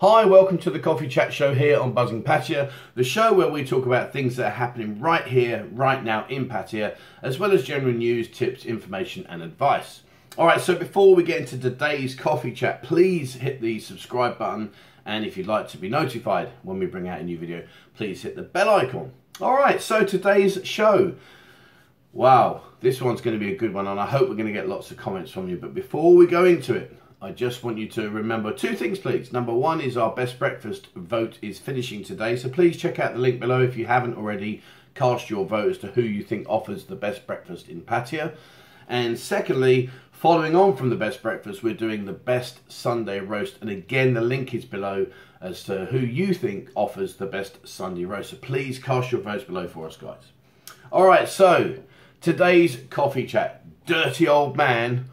Hi, welcome to the Coffee Chat Show here on Buzzin Pattaya, the show where we talk about things that are happening right here, right now in Pattaya, as well as general news, tips, information, and advice. All right, so before we get into today's coffee chat, please hit the subscribe button. And if you'd like to be notified when we bring out a new video, please hit the bell icon. All right, so today's show. Wow, this one's going to be a good one, and I hope we're going to get lots of comments from you. But before we go into it, I just want you to remember two things, please. Number one is our best breakfast vote is finishing today, so please check out the link below if you haven't already. Cast your vote as to who you think offers the best breakfast in Pattaya. And secondly, following on from the best breakfast, we're doing the best Sunday roast. And again, the link is below as to who you think offers the best Sunday roast. So please cast your votes below for us, guys. All right, so today's coffee chat dirty old man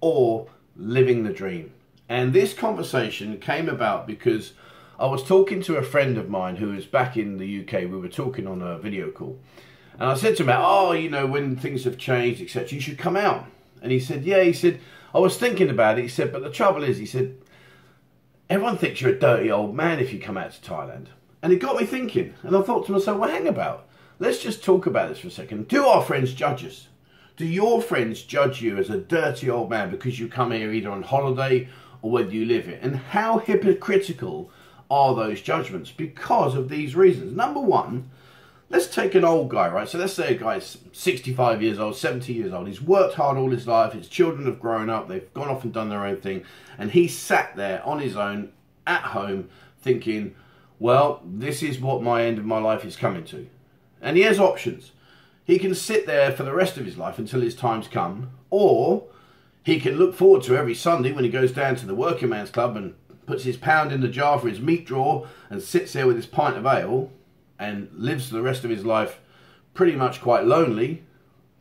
or living the dream. And this conversation came about because I was talking to a friend of mine who is back in the UK. We were talking on a video call. And I said to him, oh, you know, when things have changed, etc., you should come out. And he said, yeah, he said, I was thinking about it. He said, but the trouble is, he said, everyone thinks you're a dirty old man if you come out to Thailand. And it got me thinking. And I thought to myself, well, hang about. Let's just talk about this for a second. Do our friends judge us? Do your friends judge you as a dirty old man because you come here either on holiday or whether you live here? And how hypocritical are those judgments? Because of these reasons. Number one, let's take an old guy, right? So let's say a guy's 65 years old, 70 years old. He's worked hard all his life. His children have grown up. They've gone off and done their own thing. And he sat there on his own at home thinking, well, this is what my end of my life is coming to. And he has options. He can sit there for the rest of his life until his time's come, or he can look forward to every Sunday when he goes down to the working man's club and puts his pound in the jar for his meat drawer and sits there with his pint of ale and lives the rest of his life pretty much quite lonely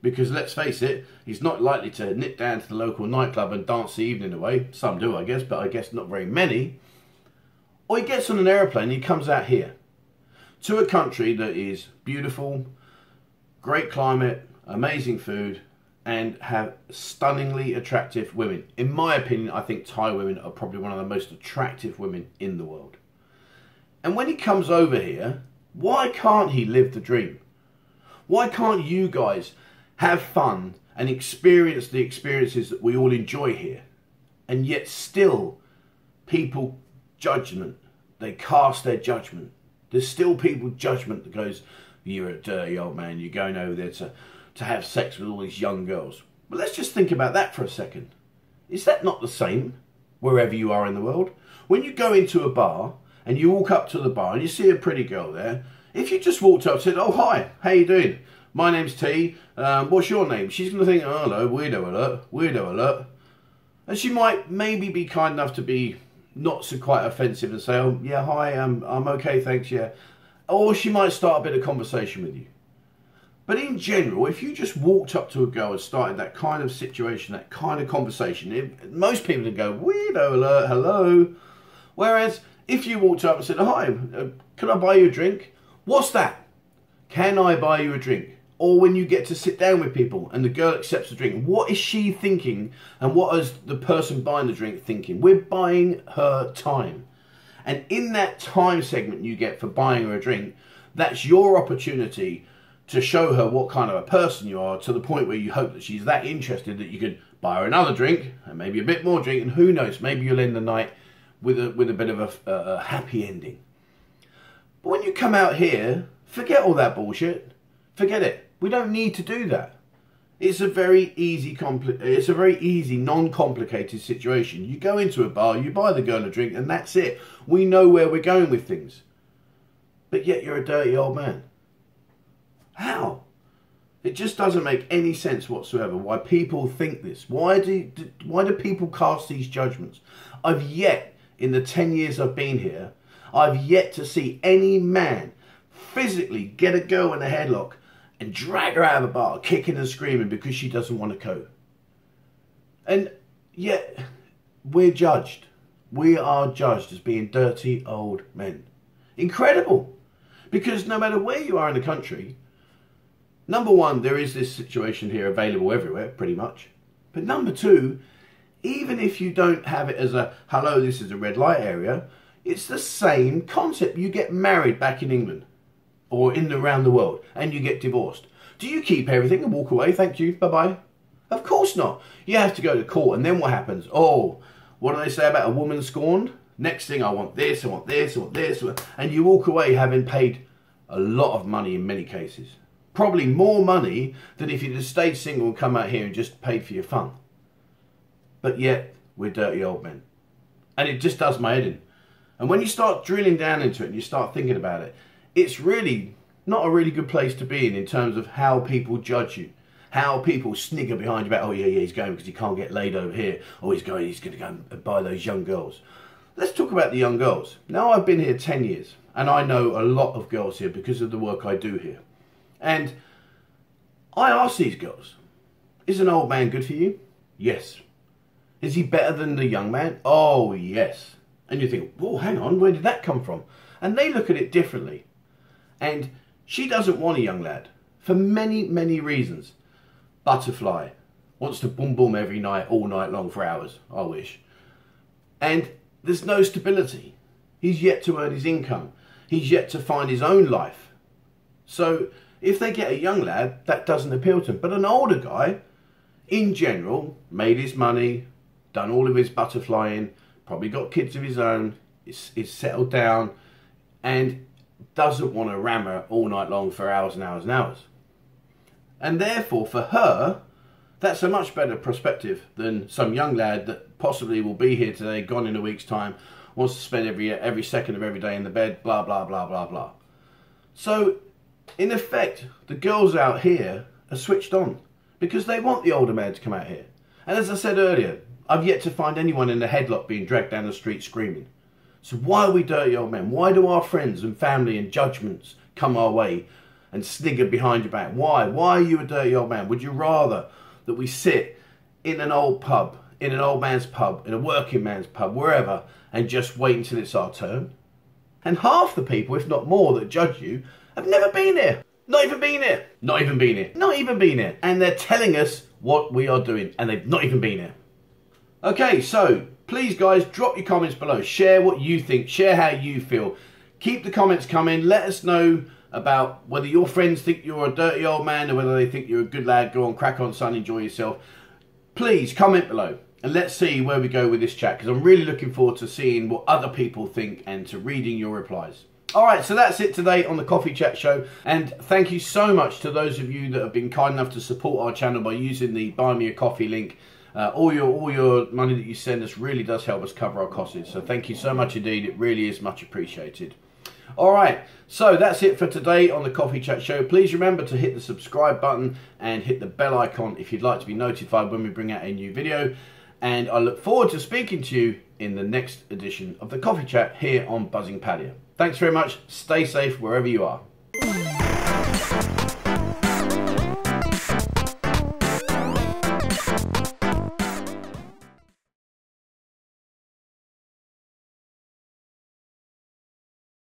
because let's face it, he's not likely to nip down to the local nightclub and dance the evening away. Some do, I guess, but I guess not very many. Or he gets on an aeroplane and he comes out here to a country that is beautiful, great climate, amazing food, and have stunningly attractive women. In my opinion, I think Thai women are probably one of the most attractive women in the world. And when he comes over here, why can't he live the dream? Why can't you guys have fun and experience the experiences that we all enjoy here? And yet still people judgment, they cast their judgment. There's still people judgment that goes, you're a dirty old man, you're going over there to, to have sex with all these young girls. But let's just think about that for a second. Is that not the same wherever you are in the world? When you go into a bar and you walk up to the bar and you see a pretty girl there, if you just walked up and said, oh, hi, how you doing? My name's T, um, what's your name? She's going to think, oh, hello, weirdo alert, weirdo alert. And she might maybe be kind enough to be not so quite offensive and say, oh, yeah, hi, I'm, I'm okay, thanks, yeah or she might start a bit of conversation with you. But in general, if you just walked up to a girl and started that kind of situation, that kind of conversation, it, most people would go, weirdo alert, hello. Whereas if you walked up and said, hi, uh, can I buy you a drink? What's that? Can I buy you a drink? Or when you get to sit down with people and the girl accepts the drink, what is she thinking and what is the person buying the drink thinking? We're buying her time. And in that time segment you get for buying her a drink, that's your opportunity to show her what kind of a person you are to the point where you hope that she's that interested that you can buy her another drink and maybe a bit more drink. And who knows maybe you'll end the night with a with a bit of a, a, a happy ending. But when you come out here forget all that bullshit. Forget it. We don't need to do that it's a very easy, it's a very easy, non-complicated situation. You go into a bar, you buy the girl a drink, and that's it. We know where we're going with things. But yet you're a dirty old man. How? It just doesn't make any sense whatsoever why people think this. Why do, why do people cast these judgments? I've yet, in the 10 years I've been here, I've yet to see any man physically get a girl in a headlock and drag her out of the bar, kicking and screaming because she doesn't want to cope. And yet, we're judged. We are judged as being dirty old men. Incredible. Because no matter where you are in the country, number one, there is this situation here available everywhere, pretty much. But number two, even if you don't have it as a, hello, this is a red light area, It's the same concept. You get married back in England or in the, around the world and you get divorced. Do you keep everything and walk away? Thank you. Bye bye. Of course not. You have to go to court and then what happens? Oh, what do they say about a woman scorned? Next thing, I want this, I want this, I want this. And you walk away having paid a lot of money in many cases. Probably more money than if you'd have stayed single and come out here and just paid for your fun. But yet, we're dirty old men. And it just does my head in. And when you start drilling down into it and you start thinking about it, it's really not a really good place to be in in terms of how people judge you. How people snigger behind you about, oh yeah, yeah, he's going because he can't get laid over here, or he's going, he's going to go and buy those young girls. Let's talk about the young girls. Now I've been here 10 years and I know a lot of girls here because of the work I do here. And I ask these girls, is an old man good for you? Yes. Is he better than the young man? Oh, yes. And you think, whoa, hang on, where did that come from? And they look at it differently. And she doesn't want a young lad for many, many reasons. Butterfly wants to boom boom every night, all night long for hours. I wish. And there's no stability. He's yet to earn his income. He's yet to find his own life. So if they get a young lad, that doesn't appeal to him. But an older guy, in general, made his money, done all of his butterflying, probably got kids of his own, is, is settled down, and doesn't want to rammer all night long for hours and hours and hours. And therefore, for her, that's a much better perspective than some young lad that possibly will be here today, gone in a week's time, wants to spend every every second of every day in the bed, blah blah blah blah blah. So, in effect, the girls out here are switched on because they want the older man to come out here. And as I said earlier, I've yet to find anyone in a headlock being dragged down the street screaming. So why are we dirty old men? Why do our friends and family and judgments come our way and snigger behind your back? Why? Why are you a dirty old man? Would you rather that we sit in an old pub, in an old man's pub, in a working man's pub, wherever, and just wait until it's our turn? And half the people, if not more, that judge you have never been here. Not even been here. Not even been here. Not even been here. And they're telling us what we are doing, and they've not even been here. Okay, so please, guys, drop your comments below. Share what you think. Share how you feel. Keep the comments coming. Let us know about whether your friends think you're a dirty old man or whether they think you're a good lad. Go on, crack on, son, enjoy yourself. Please comment below and let's see where we go with this chat because I'm really looking forward to seeing what other people think and to reading your replies. Alright, so that's it today on the Coffee Chat Show. And thank you so much to those of you that have been kind enough to support our channel by using the Buy Me a Coffee link. Uh, all your all your money that you send us really does help us cover our costs. So thank you so much indeed. It really is much appreciated. All right, so that's it for today on the Coffee Chat Show. Please remember to hit the subscribe button and hit the bell icon if you'd like to be notified when we bring out a new video. And I look forward to speaking to you in the next edition of the Coffee Chat here on Buzzin Pattaya. Thanks very much. Stay safe wherever you are.